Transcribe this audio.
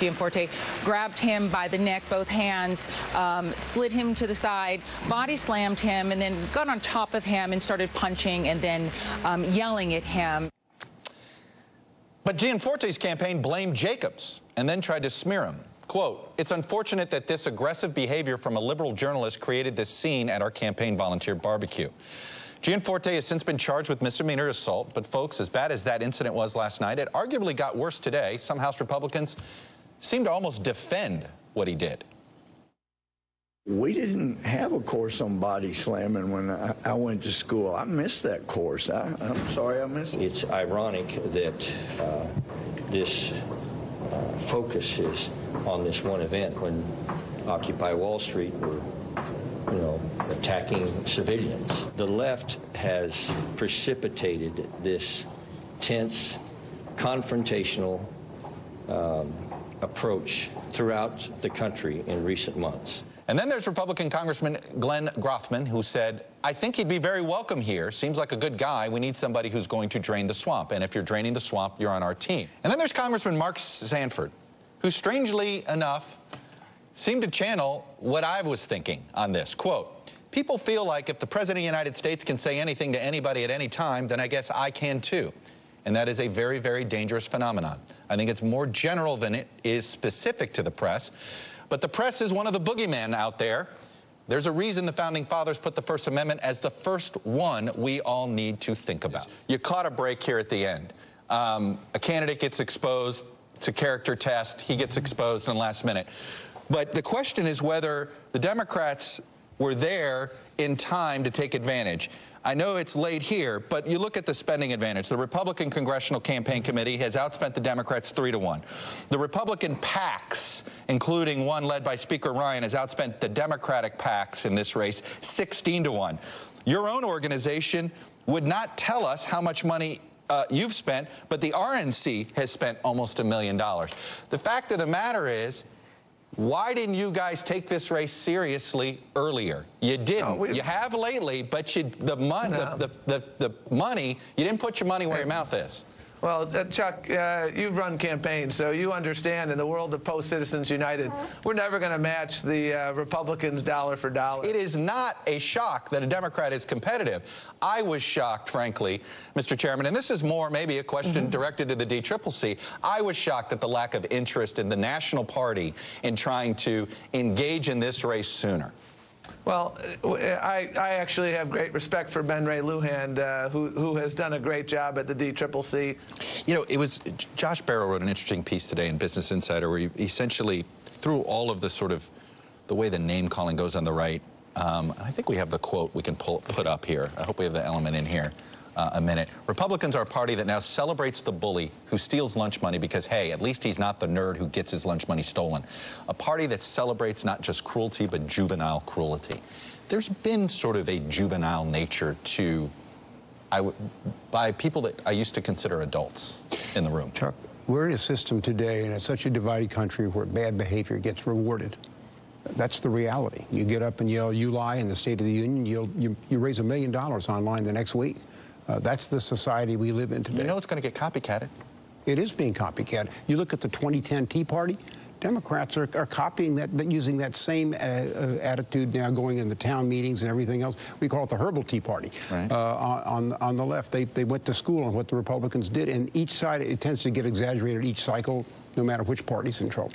Gianforte grabbed him by the neck, both hands, um, slid him to the side, body slammed him, and then got on top of him and started punching and then um, yelling at him. But Gianforte's campaign blamed Jacobs and then tried to smear him. Quote, it's unfortunate that this aggressive behavior from a liberal journalist created this scene at our campaign volunteer barbecue. Gianforte has since been charged with misdemeanor assault, but folks, as bad as that incident was last night, it arguably got worse today. Some House Republicans seem to almost defend what he did. We didn't have a course on body slamming when I, I went to school. I missed that course. I, am sorry I missed it. It's ironic that uh, this uh, focus is on this one event when Occupy Wall Street were you know, attacking civilians. The left has precipitated this tense, confrontational um, approach throughout the country in recent months. And then there's Republican Congressman Glenn Grothman, who said, I think he'd be very welcome here. Seems like a good guy. We need somebody who's going to drain the swamp. And if you're draining the swamp, you're on our team. And then there's Congressman Mark Sanford, who strangely enough seemed to channel what I was thinking on this. Quote, people feel like if the President of the United States can say anything to anybody at any time, then I guess I can too. And that is a very, very dangerous phenomenon. I think it's more general than it is specific to the press. But the press is one of the boogeymen out there. There's a reason the Founding Fathers put the First Amendment as the first one we all need to think about. You caught a break here at the end. Um, a candidate gets exposed. A character test. He gets exposed in the last minute. But the question is whether the Democrats were there in time to take advantage. I know it's late here, but you look at the spending advantage. The Republican Congressional Campaign Committee has outspent the Democrats three to one. The Republican PACs, including one led by Speaker Ryan, has outspent the Democratic PACs in this race 16 to one. Your own organization would not tell us how much money uh, you've spent, but the RNC has spent almost a million dollars. The fact of the matter is, why didn't you guys take this race seriously earlier? You didn't. No, you have lately, but you, the, mon- no. the, the, the, the money, you didn't put your money where your mouth is. Well, uh, Chuck, uh, you've run campaigns, so you understand in the world of Post Citizens United, we're never going to match the uh, Republicans dollar for dollar. It is not a shock that a Democrat is competitive. I was shocked, frankly, Mr. Chairman, and this is more maybe a question mm -hmm. directed to the DCCC. I was shocked at the lack of interest in the National Party in trying to engage in this race sooner. Well, I, I actually have great respect for Ben Ray Lujan, uh, who, who has done a great job at the DCCC. You know, it was Josh Barro wrote an interesting piece today in Business Insider where he essentially threw all of the sort of the way the name calling goes on the right. Um, I think we have the quote we can pull, put up here. I hope we have the element in here uh, a minute. Republicans are a party that now celebrates the bully who steals lunch money because, hey, at least he's not the nerd who gets his lunch money stolen. A party that celebrates not just cruelty, but juvenile cruelty. There's been sort of a juvenile nature to, I, by people that I used to consider adults in the room. Chuck, we're in a system today, and it's such a divided country where bad behavior gets rewarded. That's the reality. You get up and yell, you lie in the State of the Union, you, you raise a million dollars online the next week. Uh, that's the society we live in today. You know it's going to get copycatted. It is being copycatted. You look at the 2010 Tea Party, Democrats are, are copying that, that, using that same uh, uh, attitude now going in the town meetings and everything else. We call it the herbal tea party. Right. Uh, on, on the left, they, they went to school on what the Republicans did, and each side, it tends to get exaggerated each cycle, no matter which party's in trouble.